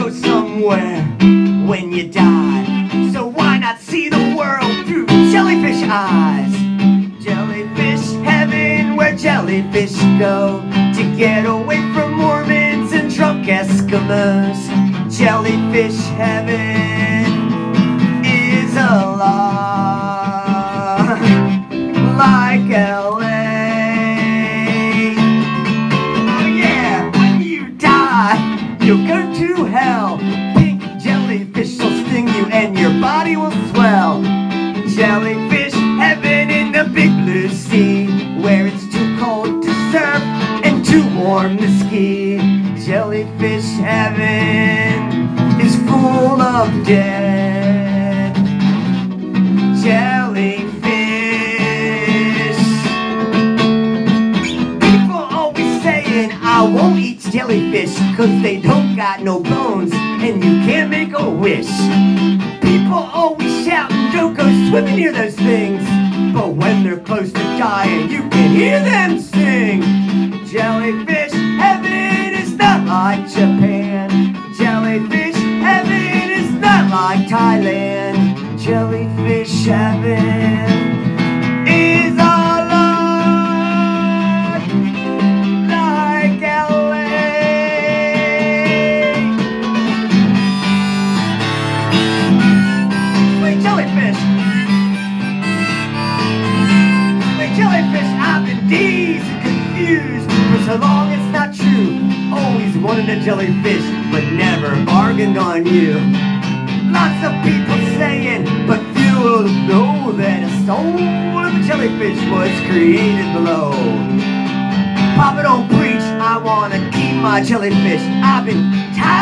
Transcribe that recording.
go somewhere when you die. So why not see the world through jellyfish eyes? Jellyfish heaven, where jellyfish go to get away from Mormons and drunk Eskimos. Jellyfish heaven is a lot like LA. Go to hell. Pink jellyfish will sting you and your body will swell. Jellyfish heaven in the big blue sea, where it's too cold to surf and too warm to ski. Jellyfish heaven is full of dead jellyfish. People always saying I won't eat jellyfish cause they don't got no bones and you can't make a wish. People always shout, don't go swimming near those things. But when they're close to dying, you can hear them sing. Jellyfish heaven is not like Japan. Jellyfish heaven is not like Thailand. Jellyfish heaven jellyfish, I've been dazed and confused for so long it's not true. Always wanted a jellyfish, but never bargained on you. Lots of people saying, but few will know that a soul of a jellyfish was created below. Papa don't preach, I wanna keep my jellyfish. I've been tired